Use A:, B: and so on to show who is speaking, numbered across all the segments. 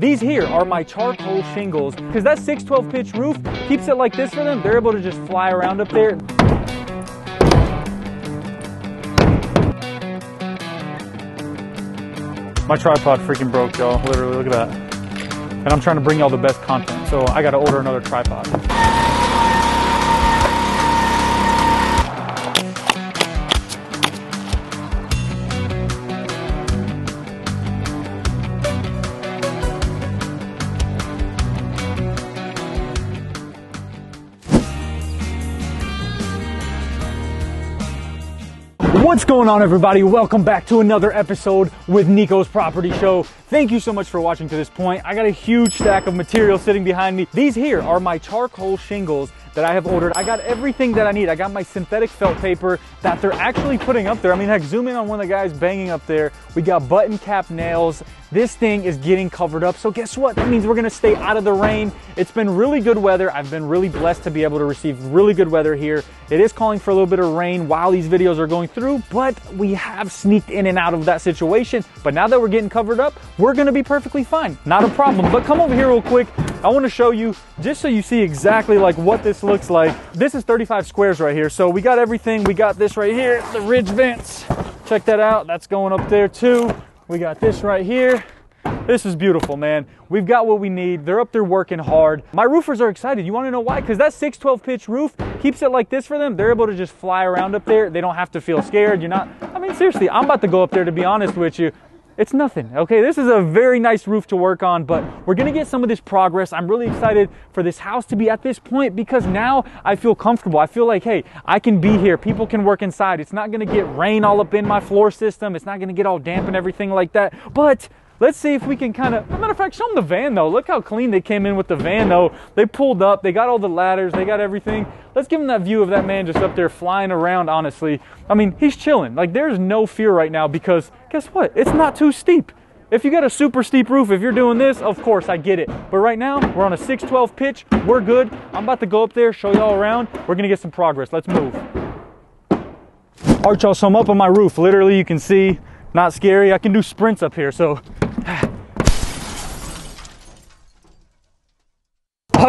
A: These here are my charcoal shingles because that 612 pitch roof keeps it like this for them. They're able to just fly around up there. My tripod freaking broke, y'all. Literally, look at that. And I'm trying to bring y'all the best content, so I gotta order another tripod. What's going on everybody? Welcome back to another episode with Niko's Property Show. Thank you so much for watching to this point. I got a huge stack of material sitting behind me. These here are my charcoal shingles that I have ordered. I got everything that I need. I got my synthetic felt paper that they're actually putting up there. I mean, heck, zoom in on one of the guys banging up there. We got button cap nails. This thing is getting covered up. So guess what? That means we're gonna stay out of the rain. It's been really good weather. I've been really blessed to be able to receive really good weather here. It is calling for a little bit of rain while these videos are going through, but we have sneaked in and out of that situation. But now that we're getting covered up, we're gonna be perfectly fine. Not a problem. But come over here real quick. I wanna show you, just so you see exactly like what this looks like. This is 35 squares right here. So we got everything. We got this right here, the ridge vents. Check that out. That's going up there too. We got this right here. This is beautiful, man. We've got what we need. They're up there working hard. My roofers are excited. You want to know why? Because that 612 pitch roof keeps it like this for them. They're able to just fly around up there. They don't have to feel scared. You're not, I mean, seriously, I'm about to go up there to be honest with you. It's nothing, okay? This is a very nice roof to work on, but we're gonna get some of this progress. I'm really excited for this house to be at this point because now I feel comfortable. I feel like, hey, I can be here. People can work inside. It's not gonna get rain all up in my floor system. It's not gonna get all damp and everything like that, but Let's see if we can kind of, matter of fact, show them the van though. Look how clean they came in with the van though. They pulled up, they got all the ladders, they got everything. Let's give them that view of that man just up there flying around, honestly. I mean, he's chilling. Like, there's no fear right now because guess what? It's not too steep. If you got a super steep roof, if you're doing this, of course, I get it. But right now, we're on a 612 pitch. We're good. I'm about to go up there, show y'all around. We're to get some progress. Let's move. All right, y'all, so I'm up on my roof. Literally, you can see, not scary. I can do sprints up here, so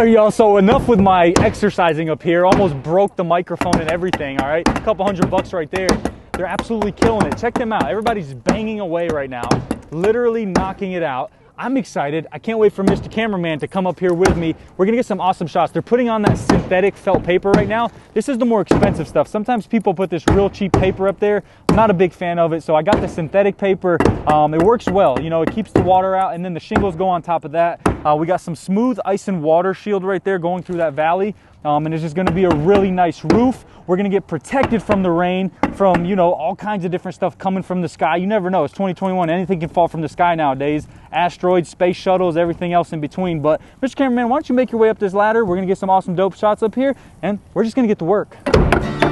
A: all right, y'all, so enough with my exercising up here. Almost broke the microphone and everything, all right? A couple hundred bucks right there. They're absolutely killing it. Check them out. Everybody's banging away right now, literally knocking it out. I'm excited. I can't wait for Mr. Cameraman to come up here with me. We're gonna get some awesome shots. They're putting on that synthetic felt paper right now. This is the more expensive stuff. Sometimes people put this real cheap paper up there. Not a big fan of it, so I got the synthetic paper. Um, it works well. You know, it keeps the water out, and then the shingles go on top of that. Uh, we got some smooth ice and water shield right there going through that valley. Um, and it's just going to be a really nice roof. We're going to get protected from the rain, from, you know, all kinds of different stuff coming from the sky. You never know. It's 2021. Anything can fall from the sky nowadays. Asteroids, space shuttles, everything else in between. But, Mr. Cameraman, why don't you make your way up this ladder? We're going to get some awesome dope shots up here, and we're just going to get to work.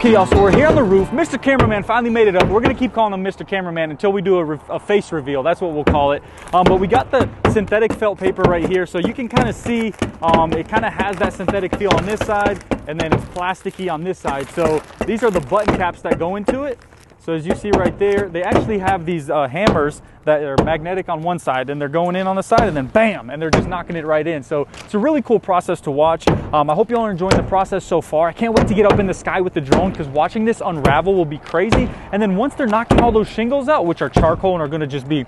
A: Okay, y'all, so we're here on the roof. Mr. Cameraman finally made it up. We're gonna keep calling him Mr. Cameraman until we do a, a face reveal. That's what we'll call it. Um, but we got the synthetic felt paper right here, so you can kind of see um, it kind of has that synthetic feel on this side, and then it's plasticky on this side. So these are the button caps that go into it. So as you see right there, they actually have these uh, hammers that are magnetic on one side and they're going in on the side and then bam, and they're just knocking it right in. So it's a really cool process to watch. Um, I hope y'all are enjoying the process so far. I can't wait to get up in the sky with the drone because watching this unravel will be crazy. And then once they're knocking all those shingles out, which are charcoal and are gonna just be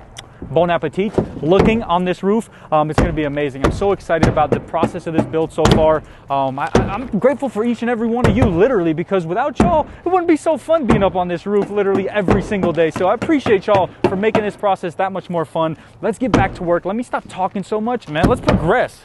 A: bon appetit looking on this roof. Um, it's going to be amazing. I'm so excited about the process of this build so far. Um, I, am grateful for each and every one of you, literally, because without y'all, it wouldn't be so fun being up on this roof literally every single day. So I appreciate y'all for making this process that much more fun. Let's get back to work. Let me stop talking so much, man. Let's progress.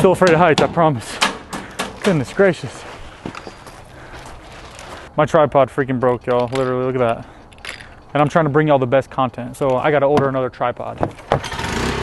A: Still afraid of heights, I promise. Goodness gracious. My tripod freaking broke, y'all. Literally, look at that. And I'm trying to bring y'all the best content, so I gotta order another tripod.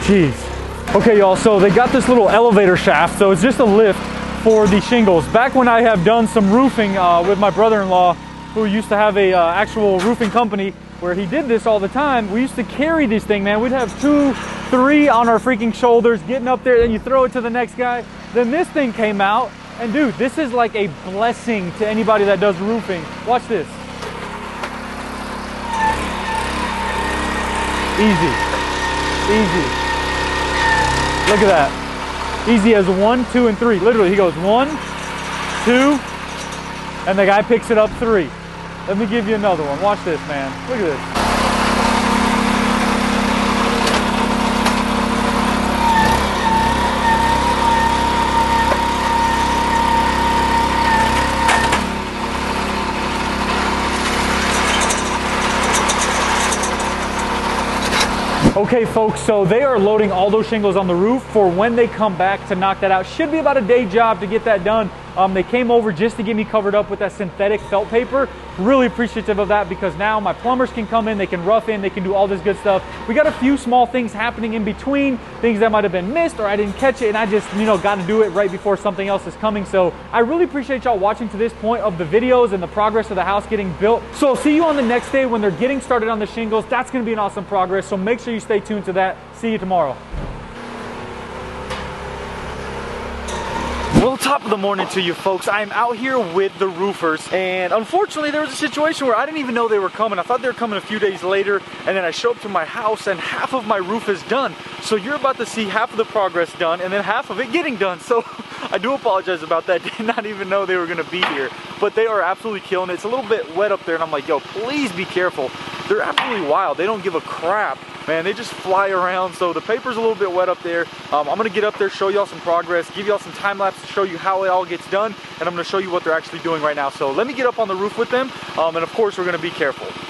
A: Jeez. Okay, y'all, so they got this little elevator shaft, so it's just a lift for the shingles. Back when I have done some roofing uh, with my brother-in-law, who used to have a uh, actual roofing company where he did this all the time, we used to carry this thing, man. We'd have two, three on our freaking shoulders, getting up there, then you throw it to the next guy. Then this thing came out, and dude, this is like a blessing to anybody that does roofing. Watch this. Easy. Easy. Look at that. Easy as one, two, and three. Literally, he goes one, two, and the guy picks it up three. Let me give you another one. Watch this, man. Look at this. Okay folks, so they are loading all those shingles on the roof for when they come back to knock that out. Should be about a day job to get that done. Um, they came over just to get me covered up with that synthetic felt paper. Really appreciative of that because now my plumbers can come in, they can rough in, they can do all this good stuff. We got a few small things happening in between, things that might have been missed or I didn't catch it and I just, you know, got to do it right before something else is coming. So I really appreciate y'all watching to this point of the videos and the progress of the house getting built. So I'll see you on the next day when they're getting started on the shingles. That's going to be an awesome progress. So make sure you stay tuned to that. See you tomorrow. Well, top of the morning to you folks. I am out here with the roofers and unfortunately there was a situation where I didn't even know they were coming. I thought they were coming a few days later and then I show up to my house and half of my roof is done. So you're about to see half of the progress done and then half of it getting done. So I do apologize about that. Did not even know they were gonna be here, but they are absolutely killing it. It's a little bit wet up there and I'm like, yo, please be careful. They're absolutely wild. They don't give a crap man, they just fly around. So the paper's a little bit wet up there. Um, I'm gonna get up there, show y'all some progress, give y'all some time lapse to show you how it all gets done, and I'm gonna show you what they're actually doing right now. So let me get up on the roof with them, um, and of course we're gonna be careful.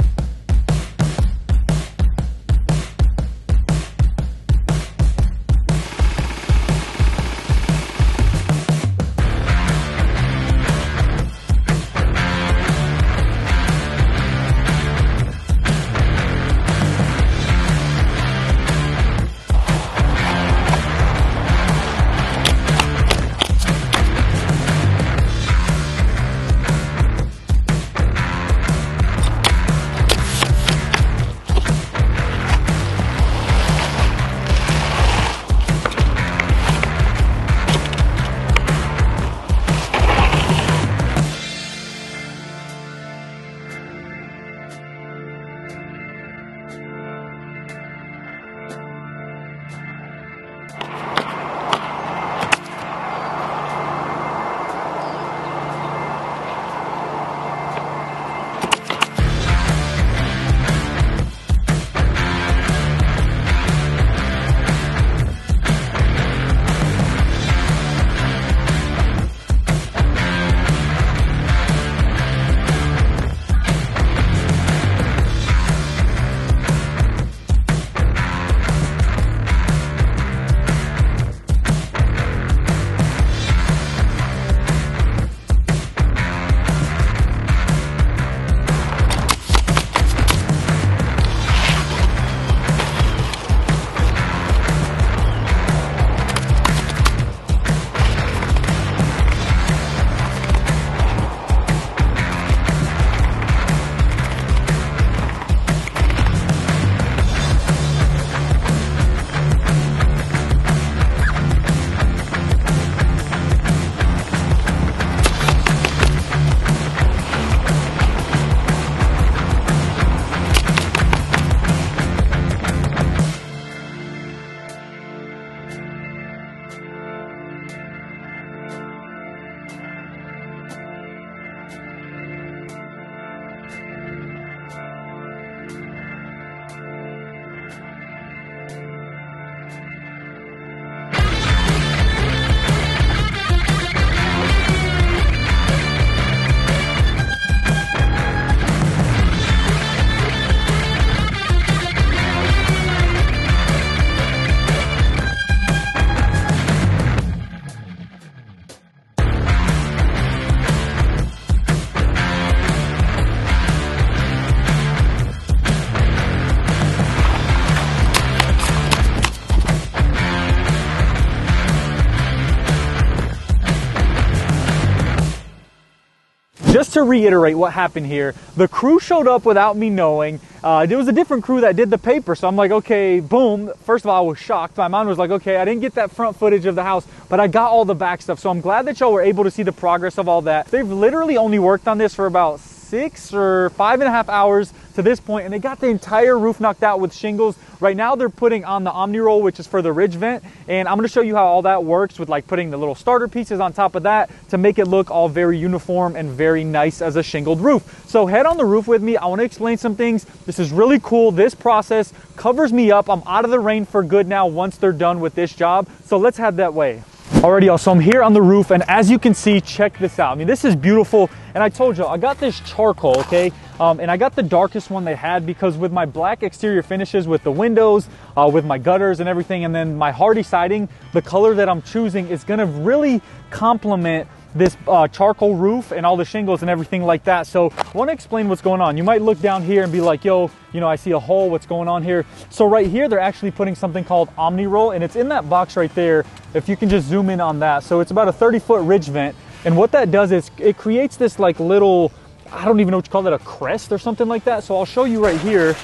A: To reiterate what happened here, the crew showed up without me knowing. Uh, it was a different crew that did the paper, so I'm like, okay, boom. First of all, I was shocked. My mind was like, okay, I didn't get that front footage of the house, but I got all the back stuff. So I'm glad that y'all were able to see the progress of all that. They've literally only worked on this for about six or five and a half hours to this point and they got the entire roof knocked out with shingles. Right now they're putting on the Omni Roll, which is for the ridge vent. And I'm gonna show you how all that works with like putting the little starter pieces on top of that to make it look all very uniform and very nice as a shingled roof. So head on the roof with me. I wanna explain some things. This is really cool. This process covers me up. I'm out of the rain for good now once they're done with this job. So let's head that way. Alrighty y'all, so I'm here on the roof and as you can see, check this out. I mean, this is beautiful. And I told y'all, I got this charcoal, okay? Um, and I got the darkest one they had because with my black exterior finishes with the windows, uh, with my gutters and everything, and then my Hardie siding, the color that I'm choosing is gonna really complement this uh, charcoal roof and all the shingles and everything like that. So I want to explain what's going on. You might look down here and be like, yo, you know, I see a hole, what's going on here? So right here, they're actually putting something called Omni Roll and it's in that box right there. If you can just zoom in on that. So it's about a 30 foot ridge vent. And what that does is it creates this like little, I don't even know what you call it, a crest or something like that. So I'll show you right here.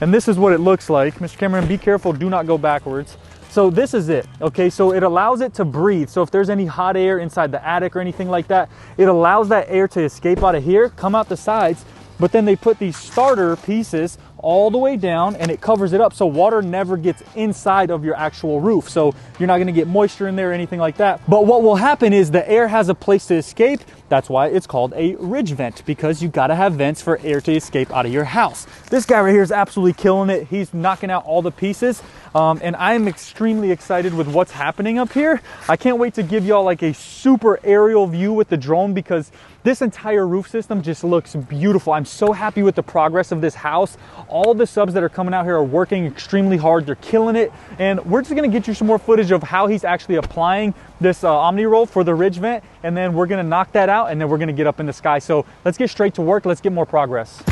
A: And this is what it looks like. Mr. Cameron, be careful, do not go backwards. So this is it, okay? So it allows it to breathe. So if there's any hot air inside the attic or anything like that, it allows that air to escape out of here, come out the sides, but then they put these starter pieces all the way down and it covers it up so water never gets inside of your actual roof. So you're not gonna get moisture in there or anything like that. But what will happen is the air has a place to escape. That's why it's called a ridge vent because you gotta have vents for air to escape out of your house. This guy right here is absolutely killing it. He's knocking out all the pieces. Um, and I am extremely excited with what's happening up here. I can't wait to give y'all like a super aerial view with the drone because this entire roof system just looks beautiful. I'm so happy with the progress of this house. All the subs that are coming out here are working extremely hard. They're killing it. And we're just gonna get you some more footage of how he's actually applying this uh, Omni Roll for the ridge vent. And then we're gonna knock that out and then we're gonna get up in the sky. So let's get straight to work. Let's get more progress.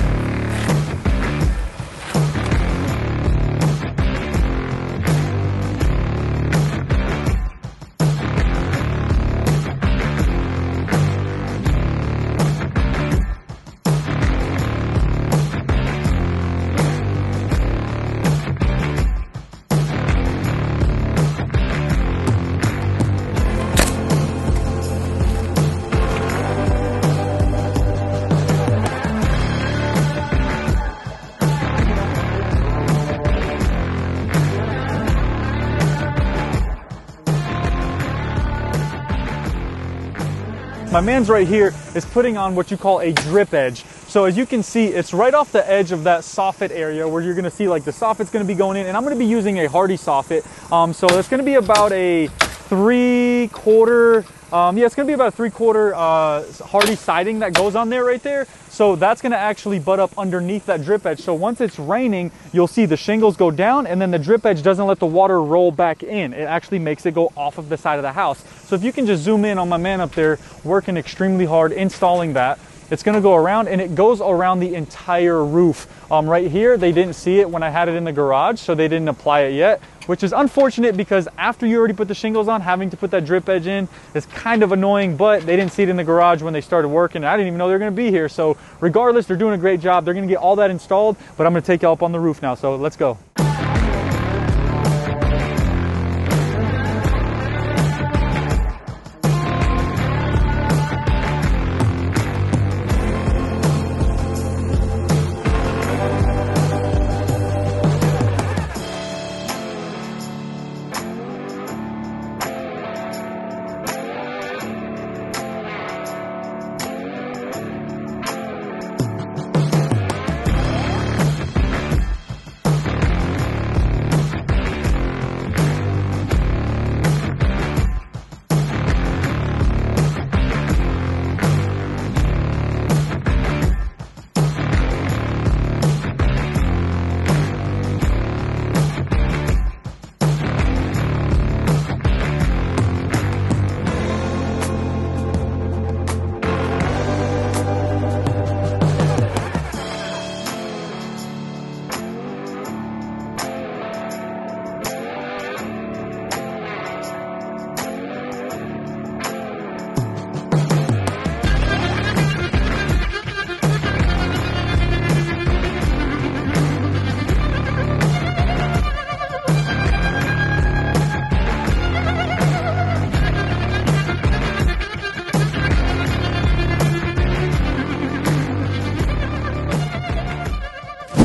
A: My man's right here is putting on what you call a drip edge. So as you can see, it's right off the edge of that soffit area where you're gonna see like the soffit's gonna be going in and I'm gonna be using a Hardie soffit. Um, so it's gonna be about a three quarter, um, yeah, it's gonna be about a three quarter uh, Hardie siding that goes on there right there. So that's gonna actually butt up underneath that drip edge. So once it's raining, you'll see the shingles go down and then the drip edge doesn't let the water roll back in. It actually makes it go off of the side of the house. So if you can just zoom in on my man up there, working extremely hard, installing that, it's gonna go around and it goes around the entire roof. Um, right here, they didn't see it when I had it in the garage, so they didn't apply it yet, which is unfortunate because after you already put the shingles on, having to put that drip edge in is kind of annoying, but they didn't see it in the garage when they started working. I didn't even know they were gonna be here. So regardless, they're doing a great job. They're gonna get all that installed, but I'm gonna take you up on the roof now, so let's go.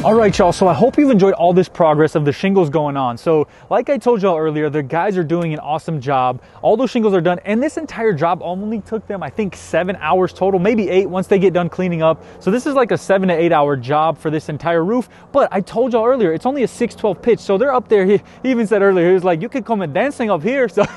A: All right, y'all. So I hope you've enjoyed all this progress of the shingles going on. So, like I told y'all earlier, the guys are doing an awesome job. All those shingles are done, and this entire job only took them, I think, seven hours total, maybe eight once they get done cleaning up. So this is like a seven to eight hour job for this entire roof. But I told y'all earlier, it's only a 612 pitch. So they're up there. He, even said earlier, he was like, you could come and dancing up here. So.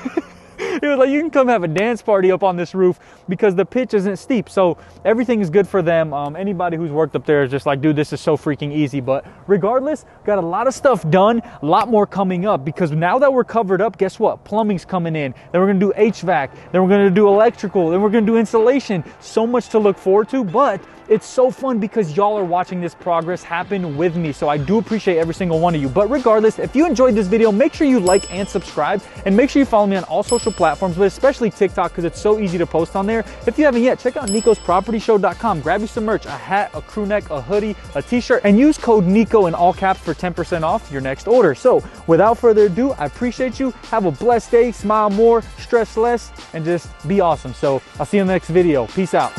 A: he was like, you can come have a dance party up on this roof because the pitch isn't steep. So everything is good for them. Um, anybody who's worked up there is just like, dude, this is so freaking easy. But regardless, got a lot of stuff done, a lot more coming up because now that we're covered up, guess what? Plumbing's coming in. Then we're gonna do HVAC. Then we're gonna do electrical. Then we're gonna do insulation. So much to look forward to, but it's so fun because y'all are watching this progress happen with me. So I do appreciate every single one of you. But regardless, if you enjoyed this video, make sure you like and subscribe and make sure you follow me on all social platforms, but especially TikTok because it's so easy to post on there. If you haven't yet, check out nikospropertyshow.com. Grab you some merch, a hat, a crew neck, a hoodie, a t-shirt, and use code NICO in all caps for 10% off your next order. So without further ado, I appreciate you. Have a blessed day, smile more, stress less, and just be awesome. So I'll see you in the next video. Peace out.